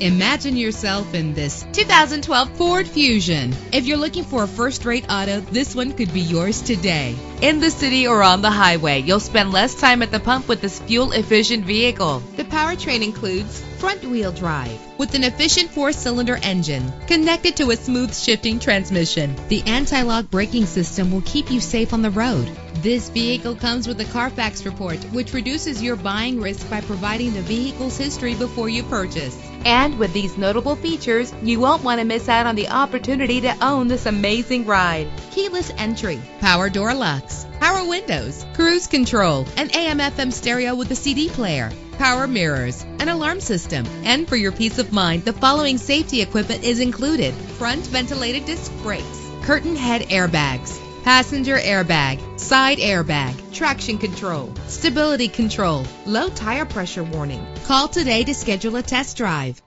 Imagine yourself in this 2012 Ford Fusion. If you're looking for a first-rate auto, this one could be yours today. In the city or on the highway, you'll spend less time at the pump with this fuel-efficient vehicle. The powertrain includes front-wheel drive with an efficient four-cylinder engine connected to a smooth shifting transmission. The anti-lock braking system will keep you safe on the road. This vehicle comes with a Carfax report, which reduces your buying risk by providing the vehicle's history before you purchase. And with these notable features, you won't want to miss out on the opportunity to own this amazing ride. Keyless entry, power door locks, power windows, cruise control, an AM FM stereo with a CD player, power mirrors, an alarm system. And for your peace of mind, the following safety equipment is included. Front ventilated disc brakes, curtain head airbags, passenger airbag, side airbag, traction control, stability control, low tire pressure warning. Call today to schedule a test drive.